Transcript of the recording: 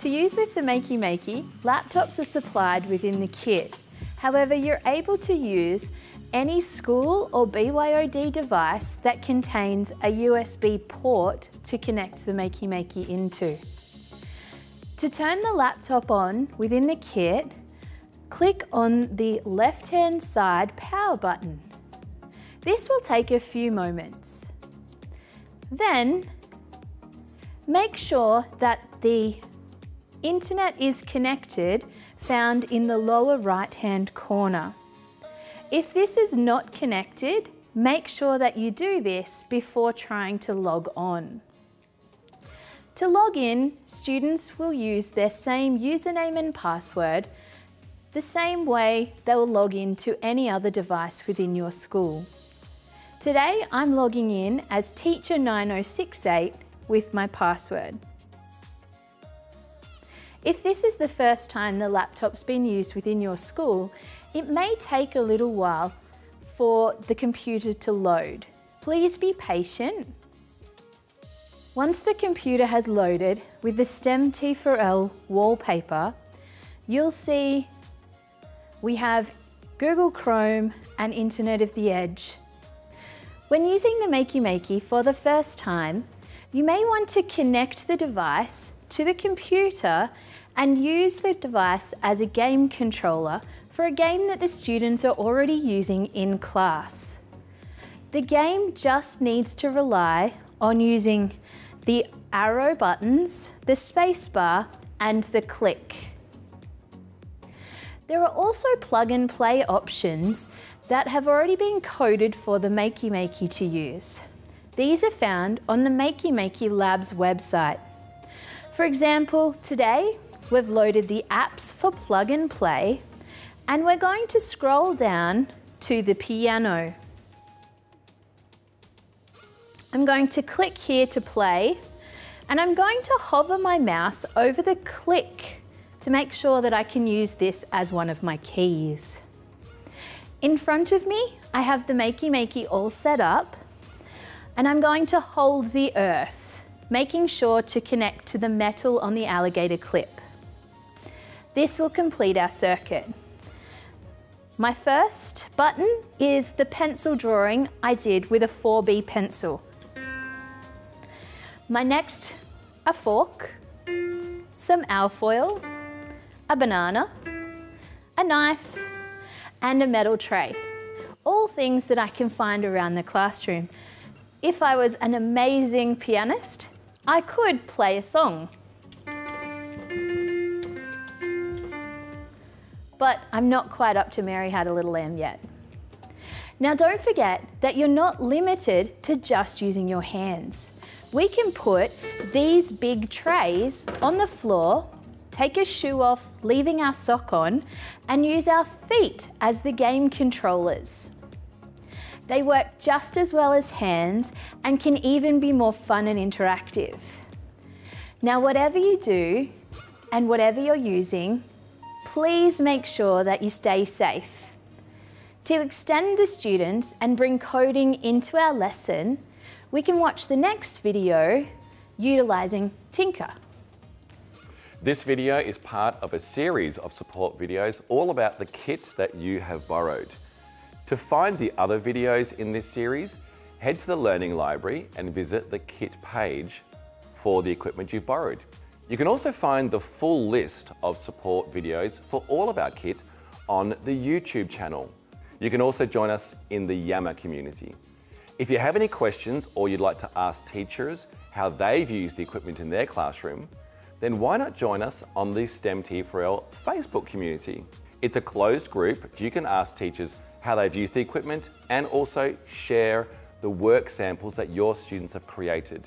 To use with the Makey Makey, laptops are supplied within the kit. However, you're able to use any school or BYOD device that contains a USB port to connect the Makey Makey into. To turn the laptop on within the kit, click on the left-hand side power button. This will take a few moments. Then, make sure that the internet is connected found in the lower right-hand corner. If this is not connected, make sure that you do this before trying to log on. To log in, students will use their same username and password the same way they will log in to any other device within your school. Today I'm logging in as Teacher9068 with my password. If this is the first time the laptop's been used within your school, it may take a little while for the computer to load. Please be patient. Once the computer has loaded with the STEM T4L wallpaper, you'll see we have Google Chrome and Internet of the Edge. When using the Makey Makey for the first time, you may want to connect the device to the computer and use the device as a game controller for a game that the students are already using in class. The game just needs to rely on using the arrow buttons, the spacebar and the click. There are also plug and play options that have already been coded for the Makey Makey to use. These are found on the Makey Makey Labs website. For example, today we've loaded the apps for plug and play and we're going to scroll down to the piano. I'm going to click here to play and I'm going to hover my mouse over the click to make sure that I can use this as one of my keys. In front of me, I have the Makey Makey all set up and I'm going to hold the earth, making sure to connect to the metal on the alligator clip. This will complete our circuit. My first button is the pencil drawing I did with a 4B pencil. My next, a fork, some alfoil, a banana, a knife, and a metal tray. All things that I can find around the classroom. If I was an amazing pianist, I could play a song. but I'm not quite up to Mary Had a Little Lamb yet. Now don't forget that you're not limited to just using your hands. We can put these big trays on the floor, take a shoe off, leaving our sock on, and use our feet as the game controllers. They work just as well as hands and can even be more fun and interactive. Now whatever you do and whatever you're using, please make sure that you stay safe. To extend the students and bring coding into our lesson, we can watch the next video utilising Tinker. This video is part of a series of support videos all about the kit that you have borrowed. To find the other videos in this series, head to the Learning Library and visit the kit page for the equipment you've borrowed. You can also find the full list of support videos for all of our kit on the YouTube channel. You can also join us in the Yammer community. If you have any questions or you'd like to ask teachers how they've used the equipment in their classroom, then why not join us on the STEM T4L Facebook community? It's a closed group. You can ask teachers how they've used the equipment and also share the work samples that your students have created.